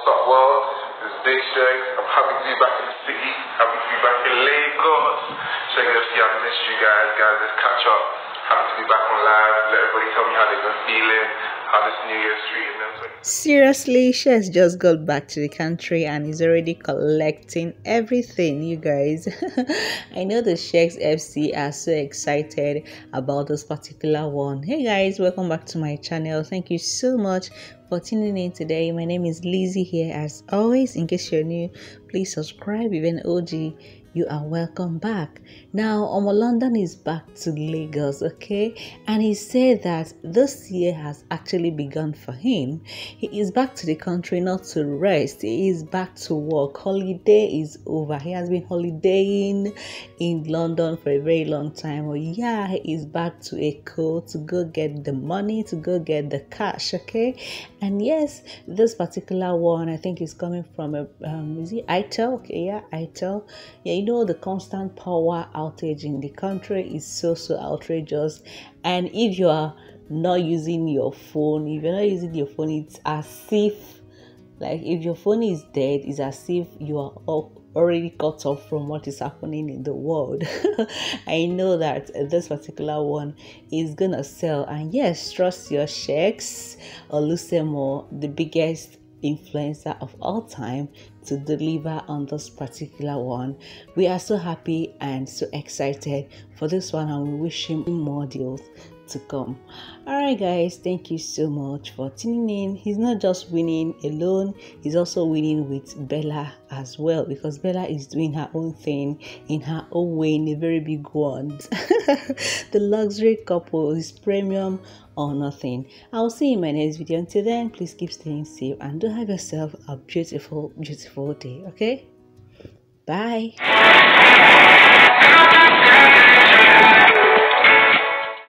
What's up, world? This is Sheggz. I'm happy to be back in the city. Happy to be back in Lagos. Sheggz FC, I missed you guys. Guys, let's catch up. Happy to be back on live. Let everybody tell me how they've been feeling, Seriously, Sheggz just got back to the country and is already collecting everything, you guys. I know the Sheggz FC are so excited about this particular one. Hey guys, welcome back to my channel. Thank you so much for tuning in today. My name is Lizzy here as always. In case you're new, please subscribe. Even OG you are welcome back. Now, Omo London is back to Lagos, okay? And he said that this year has actually begun for him. He is back to the country not to rest, he is back to work. Holiday is over. He has been holidaying in London for a very long time. Oh, yeah, he is back to Eko to go get the money, to go get the cash, okay? And yes, this particular one, I think, is coming from a, um, is it ITEL? Okay, yeah, ITEL. Yeah, you know the constant power outage in the country is so so outrageous. And if you are not using your phone if you're not using your phone it's as if like if your phone is dead it's as if you are already cut off from what is happening in the world. I know that this particular one is gonna sell. And yes trust your checks Olusegun the biggest influencer of all time to deliver on this particular one. We are so happy and so excited for this one and we wish him more deals to come. Alright, guys, thank you so much for tuning in. He's not just winning alone, he's also winning with Bella as well because Bella is doing her own thing in her own way, in a very big one. the luxury couple is premium or nothing. I'll see you in my next video. Until then, please keep staying safe and do have yourself a beautiful, beautiful day. Okay? Bye.